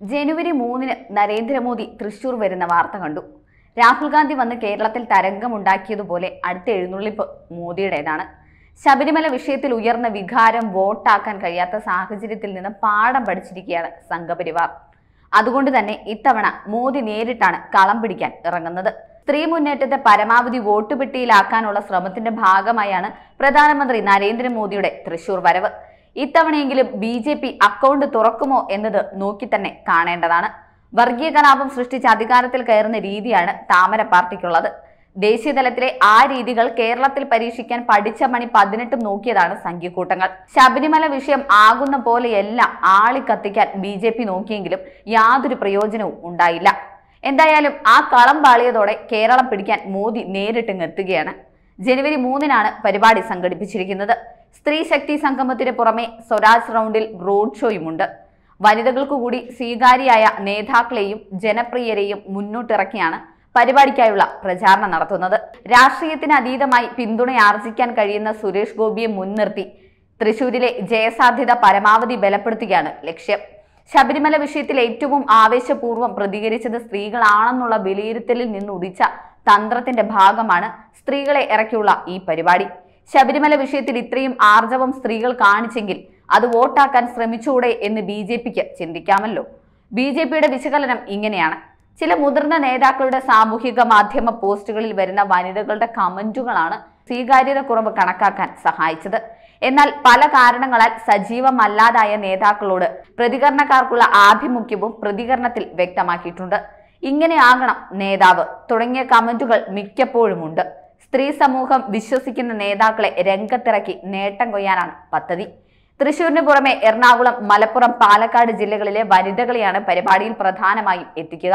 ജനുവരി മൂന്നിന് നരേന്ദ്രമോദി തൃശൂർ വരുന്ന വാർത്ത കണ്ടു. രാഹുൽ ഗാന്ധി വന്ന് കേരളത്തിൽ തരംഗമുണ്ടാക്കിയതുപോലെ അടുത്ത എഴുന്നള്ളിപ്പ് മോദിയുടേതാണ്. ശബരിമല വിഷയത്തിൽ ഉയർന്ന വികാരം വോട്ടാക്കാൻ കഴിയാത്ത സാഹചര്യത്തിൽ നിന്ന് പാഠം പഠിച്ചിരിക്കുകയാണ് സംഘപരിവാർ. അതുകൊണ്ട് തന്നെ ഇത്തവണ മോദി നേരിട്ടാണ് കളം പിടിക്കാൻ ഇറങ്ങുന്നത്. സ്ത്രീ മുന്നേറ്റത്തെ പരമാവധി വോട്ടുപെട്ടിയിലാക്കാനുള്ള ശ്രമത്തിന്റെ ഭാഗമായാണ് പ്രധാനമന്ത്രി നരേന്ദ്രമോദിയുടെ തൃശൂർ വരവ്. ഇത്തവണയെങ്കിലും ബി ജെ പി അക്കൗണ്ട് തുറക്കുമോ എന്നത് നോക്കി തന്നെ കാണേണ്ടതാണ്. വർഗീയ കലാപം സൃഷ്ടിച്ച അധികാരത്തിൽ കയറുന്ന രീതിയാണ് താമര പാർട്ടിക്കുള്ളത്. ദേശീയ തലത്തിലെ ആ രീതികൾ കേരളത്തിൽ പരീക്ഷിക്കാൻ പഠിച്ച മണി പതിനെട്ടും നോക്കിയതാണ് സംഘ്യക്കൂട്ടങ്ങൾ ശബരിമല വിഷയം ആകുന്ന പോലെയെല്ലാം ആളിക്കത്തിക്കാൻ ബി ജെ പി നോക്കിയെങ്കിലും യാതൊരു പ്രയോജനവും ഉണ്ടായില്ല. എന്തായാലും ആ കളം പാളിയതോടെ കേരളം പിടിക്കാൻ മോദി നേരിട്ടിങ് എത്തുകയാണ് ജനുവരി മൂന്നിനാണ് പരിപാടി സംഘടിപ്പിച്ചിരിക്കുന്നത്. സ്ത്രീ ശക്തി സംഗമത്തിന് പുറമെ സ്വരാജ് റൗണ്ടിൽ റോഡ് ഷോയുമുണ്ട്. വനിതകൾക്കുകൂടി സ്വീകാര്യയായ നേതാക്കളെയും ജനപ്രിയരെയും മുന്നോട്ടിറക്കിയാണ് പരിപാടിക്കായുള്ള പ്രചാരണം നടത്തുന്നത്. രാഷ്ട്രീയത്തിന് അതീതമായി പിന്തുണയാർജിക്കാൻ കഴിയുന്ന സുരേഷ് ഗോപിയെ മുൻനിർത്തി തൃശൂരിലെ ജയസാധ്യത പരമാവധി ബലപ്പെടുത്തുകയാണ് ലക്ഷ്യം. ശബരിമല വിഷയത്തിൽ ഏറ്റവും ആവേശപൂർവം പ്രതികരിച്ചത് സ്ത്രീകളാണെന്നുള്ള വിലയിരുത്തലിൽ നിന്ന് ഉദിച്ച തന്ത്രത്തിന്റെ ഭാഗമാണ് സ്ത്രീകളെ ഇറക്കിയുള്ള ഈ പരിപാടി. ശബരിമല വിഷയത്തിൽ ഇത്രയും ആർജവം സ്ത്രീകൾ കാണിച്ചെങ്കിൽ അത് വോട്ടാക്കാൻ ശ്രമിച്ചൂടെ എന്ന് ബി ജെ പിക്ക് ചിന്തിക്കാമല്ലോ. ബി ജെ പിയുടെ വിശകലനം ഇങ്ങനെയാണ്. ചില മുതിർന്ന നേതാക്കളുടെ സാമൂഹിക മാധ്യമ പോസ്റ്റുകളിൽ വരുന്ന വനിതകളുടെ കമന്റുകളാണ് സ്വീകാര്യത കുറവ് കണക്കാക്കാൻ സഹായിച്ചത്. എന്നാൽ പല കാരണങ്ങളാൽ സജീവമല്ലാതായ നേതാക്കളോട് പ്രതികരണക്കാർക്കുള്ള ആഭിമുഖ്യവും പ്രതികരണത്തിൽ വ്യക്തമാക്കിയിട്ടുണ്ട്. ഇങ്ങനെയാകണം നേതാവ് തുടങ്ങിയ കമന്റുകൾ മിക്കപ്പോഴുമുണ്ട് സ്ത്രീ സമൂഹം വിശ്വസിക്കുന്ന നേതാക്കളെ രംഗത്തിറക്കി നേട്ടം കൊയ്യാനാണ് പദ്ധതി. തൃശൂരിന് പുറമെ എറണാകുളം മലപ്പുറം പാലക്കാട് ജില്ലകളിലെ വനിതകളെയാണ് പരിപാടിയിൽ പ്രധാനമായും എത്തിക്കുക.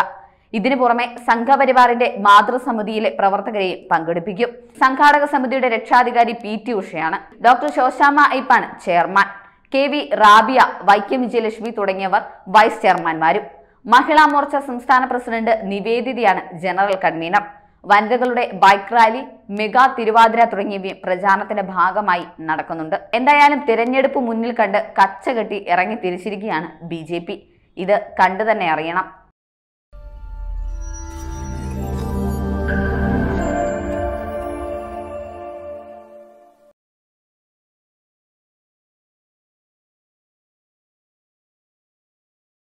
ഇതിനു പുറമെ സംഘപരിവാറിന്റെ മാതൃസമിതിയിലെ പ്രവർത്തകരെയും പങ്കെടുപ്പിക്കും. സംഘാടക സമിതിയുടെ രക്ഷാധികാരി പി ടി ഉഷയാണ്. Doctor Sosamma ഐപ്പാണ് chairman. K V Rabia Vaikom Vijayalakshmi തുടങ്ങിയവർ വൈസ് ചെയർമാൻമാരും. മഹിളാ മോർച്ച സംസ്ഥാന പ്രസിഡന്റ് നിവേദിതയാണ് ജനറൽ കൺവീനർ. വനിതകളുടെ ബൈക്ക് റാലി മെഗാ തിരുവാതിര തുടങ്ങിയവയും പ്രചാരണത്തിന്റെ ഭാഗമായി നടക്കുന്നുണ്ട്. എന്തായാലും തിരഞ്ഞെടുപ്പ് മുന്നിൽ കണ്ട് കച്ചകെട്ടി ഇറങ്ങി തിരിച്ചിരിക്കുകയാണ് ബി ഇത് കണ്ടു തന്നെ അറിയണം.